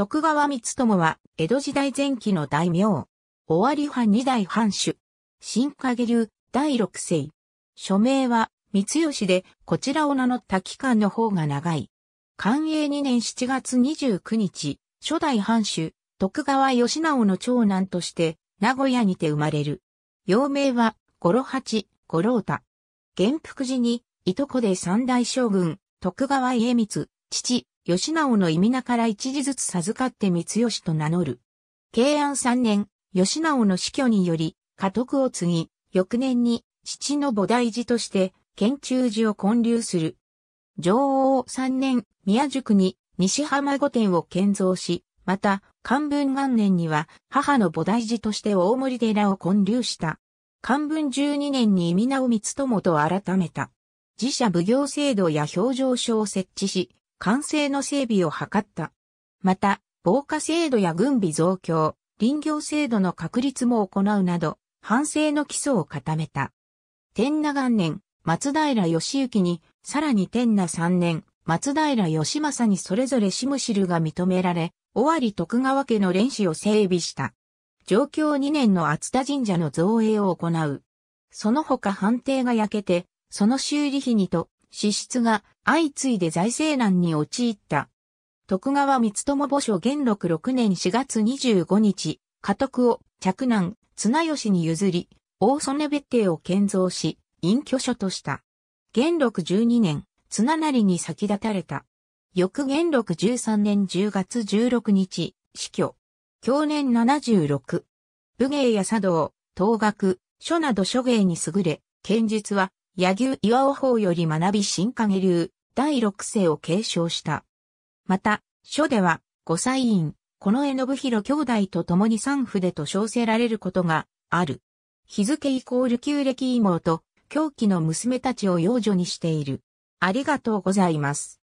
徳川光友は江戸時代前期の大名。終わり派二代藩主。新影流第六世。署名は三吉でこちらを名乗った期間の方が長い。寛永2年7月29日、初代藩主、徳川義直の長男として名古屋にて生まれる。幼名は五郎八、五郎太。元福寺に、いとこで三代将軍、徳川家光、父、吉直の意味名から一時ずつ授かって三吉と名乗る。慶安三年、吉直の死去により、家督を継ぎ、翌年に父の菩提寺として県中寺を建立する。女王三年、宮宿に西浜御殿を建造し、また、漢文元年には母の菩提寺として大森寺を建立した。漢文十二年に意味名を三つ友と改めた。自社奉行制度や表情書を設置し、完成の整備を図った。また、防火制度や軍備増強、林業制度の確立も行うなど、反省の基礎を固めた。天那元年、松平義行に、さらに天那三年、松平義政にそれぞれシムシルが認められ、尾張徳川家の練習を整備した。上京2年の厚田神社の造営を行う。その他判定が焼けて、その修理費にと支出が相次いで財政難に陥った。徳川光友墓所元禄6年4月25日、家督を着男、綱吉に譲り、大曽根別邸を建造し、隠居所とした。元禄12年、綱成に先立たれた。翌元禄13年10月16日、死去。去年76。武芸や茶道、東学、書など書芸に優れ、剣術は柳生岩尾法より学び新影流第六世を継承した。また、書では、五歳院、この江信弘兄弟と共に三筆と称せられることがある。日付イコール旧暦妹、狂気の娘たちを養女にしている。ありがとうございます。